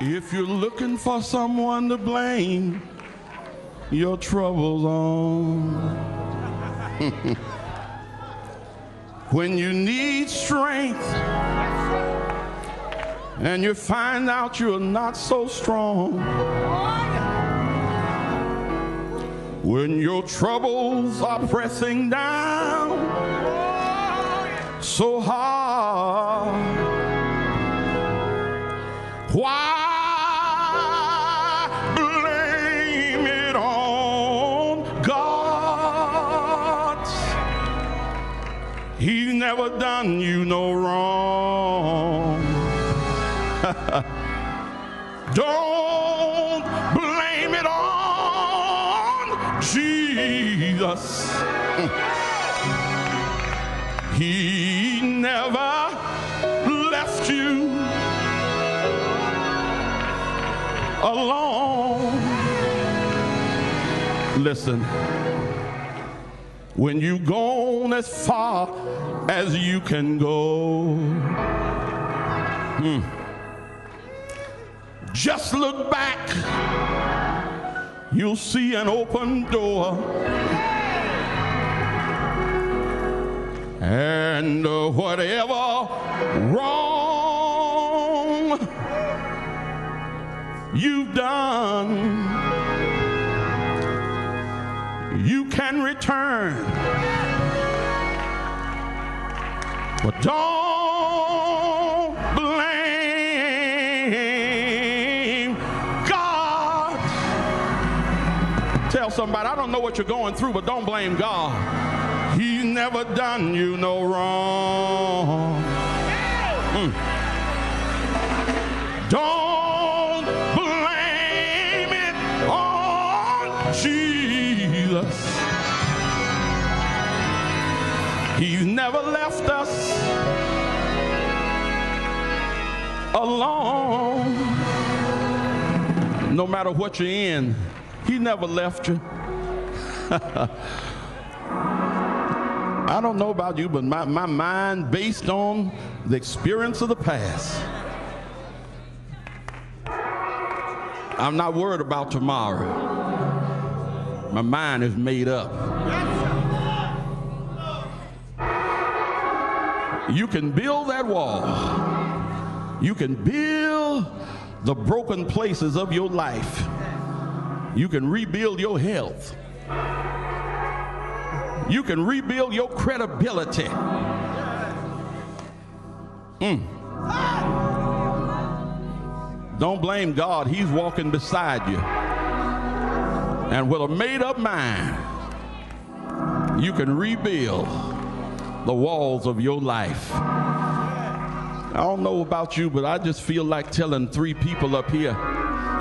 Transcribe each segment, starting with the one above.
If you're looking for someone to blame your troubles on, when you need strength and you find out you're not so strong, when your troubles are pressing down so hard, why? Never done you no wrong. Don't blame it on Jesus. He never left you alone. Listen, when you've gone as far as you can go, hmm, just look back. You'll see an open door. And uh, whatever wrong you've done, you can return. But don't blame God. Tell somebody, I don't know what you're going through, but don't blame God. He's never done you no wrong. Mm. Don't blame it on Jesus. He's never left us alone. No matter what you're in, He never left you. I don't know about you, but my, my mind, based on the experience of the past, I'm not worried about tomorrow. My mind is made up. You can build that wall. You can build the broken places of your life. You can rebuild your health. You can rebuild your credibility. Mm. Don't blame God. He's walking beside you. And with a made up mind, you can rebuild the walls of your life. I don't know about you, but I just feel like telling three people up here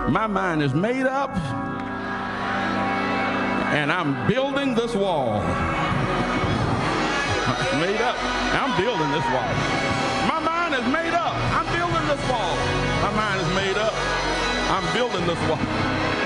my mind is made up and I'm building this wall. made up. I'm building this wall. My mind is made up. I'm building this wall. My mind is made up. I'm building this wall.